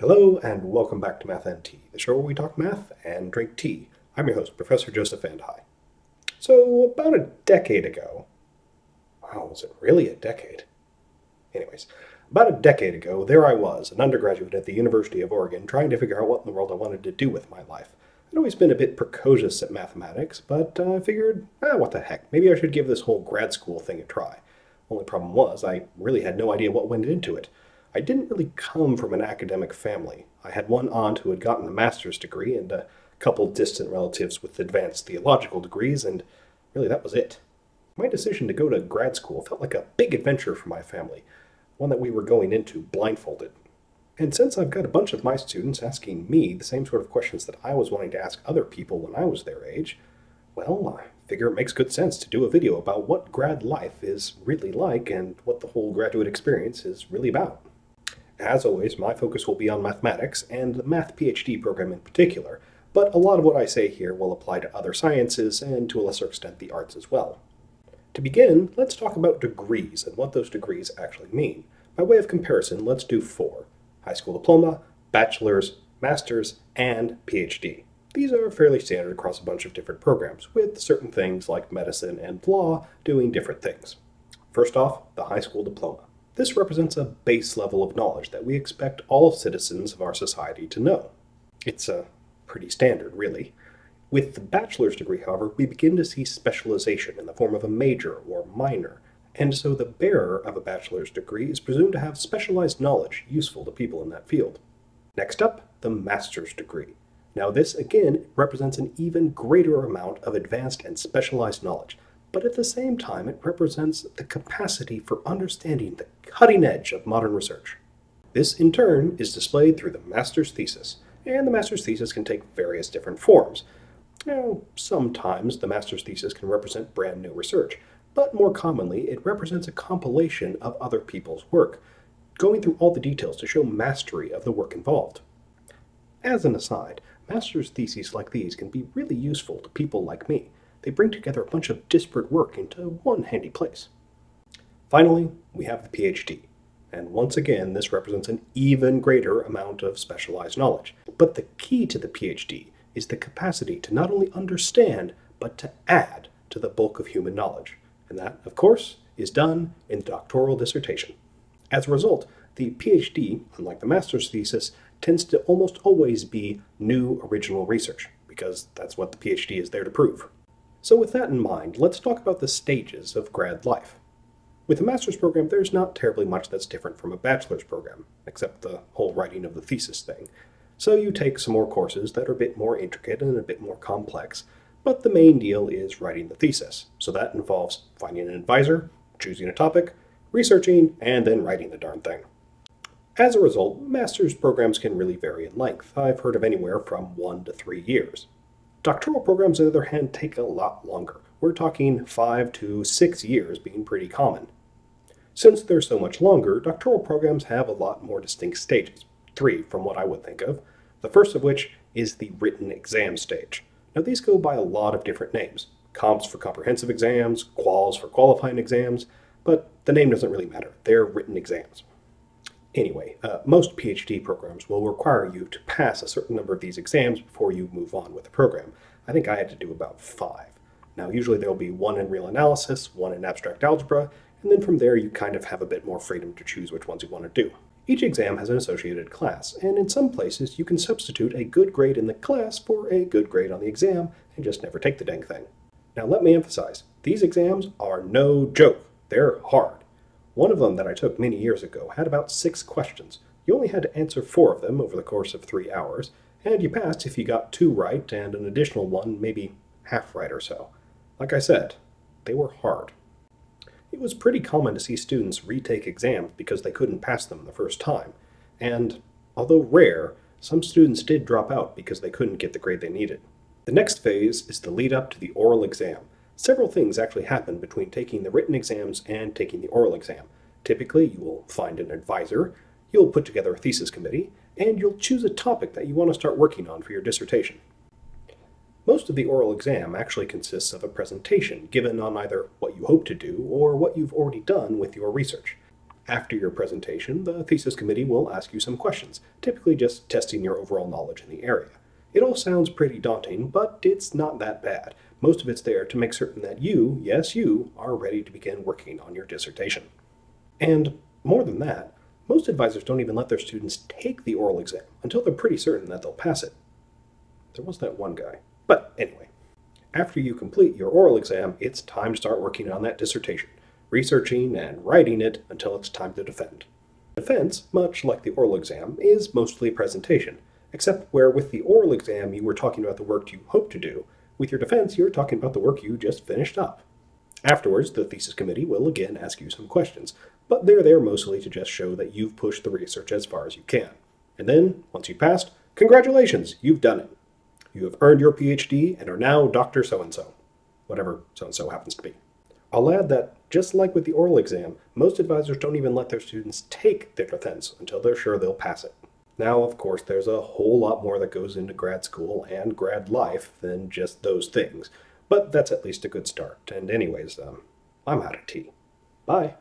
Hello, and welcome back to Math and Tea, the show where we talk math and drink tea. I'm your host, Professor Joseph Van High. So, about a decade ago, wow, was it really a decade? Anyways, about a decade ago, there I was, an undergraduate at the University of Oregon, trying to figure out what in the world I wanted to do with my life. I'd always been a bit precocious at mathematics, but I uh, figured, ah, what the heck, maybe I should give this whole grad school thing a try. Only problem was, I really had no idea what went into it. I didn't really come from an academic family. I had one aunt who had gotten a master's degree and a couple distant relatives with advanced theological degrees, and really that was it. My decision to go to grad school felt like a big adventure for my family, one that we were going into blindfolded. And since I've got a bunch of my students asking me the same sort of questions that I was wanting to ask other people when I was their age, well, I figure it makes good sense to do a video about what grad life is really like and what the whole graduate experience is really about. As always, my focus will be on mathematics, and the Math PhD program in particular, but a lot of what I say here will apply to other sciences and to a lesser extent the arts as well. To begin, let's talk about degrees and what those degrees actually mean. By way of comparison, let's do four high school diploma, bachelor's, master's, and PhD. These are fairly standard across a bunch of different programs, with certain things like medicine and law doing different things. First off, the high school diploma. This represents a base level of knowledge that we expect all citizens of our society to know. It's a pretty standard, really. With the bachelor's degree, however, we begin to see specialization in the form of a major or minor, and so the bearer of a bachelor's degree is presumed to have specialized knowledge useful to people in that field. Next up, the master's degree. Now, this again represents an even greater amount of advanced and specialized knowledge, but at the same time, it represents the capacity for understanding the cutting edge of modern research. This, in turn, is displayed through the master's thesis, and the master's thesis can take various different forms. Now, sometimes the master's thesis can represent brand new research, but more commonly, it represents a compilation of other people's work, going through all the details to show mastery of the work involved. As an aside, master's theses like these can be really useful to people like me they bring together a bunch of disparate work into one handy place. Finally, we have the PhD. And once again, this represents an even greater amount of specialized knowledge. But the key to the PhD is the capacity to not only understand, but to add to the bulk of human knowledge. And that, of course, is done in the doctoral dissertation. As a result, the PhD, unlike the master's thesis, tends to almost always be new original research, because that's what the PhD is there to prove. So with that in mind, let's talk about the stages of grad life. With a master's program, there's not terribly much that's different from a bachelor's program, except the whole writing of the thesis thing. So you take some more courses that are a bit more intricate and a bit more complex, but the main deal is writing the thesis. So that involves finding an advisor, choosing a topic, researching, and then writing the darn thing. As a result, master's programs can really vary in length. I've heard of anywhere from one to three years. Doctoral programs, on the other hand, take a lot longer. We're talking five to six years being pretty common. Since they're so much longer, doctoral programs have a lot more distinct stages. Three, from what I would think of. The first of which is the written exam stage. Now, these go by a lot of different names comps for comprehensive exams, quals for qualifying exams, but the name doesn't really matter. They're written exams. Anyway, uh, most PhD programs will require you to pass a certain number of these exams before you move on with the program. I think I had to do about five. Now, usually there will be one in real analysis, one in abstract algebra, and then from there you kind of have a bit more freedom to choose which ones you want to do. Each exam has an associated class, and in some places you can substitute a good grade in the class for a good grade on the exam and just never take the dang thing. Now, let me emphasize these exams are no joke, they're hard. One of them that I took many years ago had about six questions. You only had to answer four of them over the course of three hours, and you passed if you got two right and an additional one, maybe half right or so. Like I said, they were hard. It was pretty common to see students retake exams because they couldn't pass them the first time, and although rare, some students did drop out because they couldn't get the grade they needed. The next phase is the lead up to the oral exam, Several things actually happen between taking the written exams and taking the oral exam. Typically, you will find an advisor, you'll put together a thesis committee, and you'll choose a topic that you want to start working on for your dissertation. Most of the oral exam actually consists of a presentation given on either what you hope to do or what you've already done with your research. After your presentation, the thesis committee will ask you some questions, typically just testing your overall knowledge in the area. It all sounds pretty daunting, but it's not that bad. Most of it's there to make certain that you, yes, you, are ready to begin working on your dissertation. And more than that, most advisors don't even let their students take the oral exam until they're pretty certain that they'll pass it. There was that one guy. But anyway, after you complete your oral exam, it's time to start working on that dissertation, researching and writing it until it's time to defend. Defense, much like the oral exam, is mostly a presentation, except where with the oral exam you were talking about the work you hope to do, with your defense you're talking about the work you just finished up. Afterwards, the thesis committee will again ask you some questions, but they're there mostly to just show that you've pushed the research as far as you can. And then, once you've passed, congratulations, you've done it. You have earned your PhD and are now Dr. So and so, whatever so and so happens to be. I'll add that, just like with the oral exam, most advisors don't even let their students take their defense until they're sure they'll pass it. Now, of course, there's a whole lot more that goes into grad school and grad life than just those things, but that's at least a good start. And, anyways, um, I'm out of tea. Bye.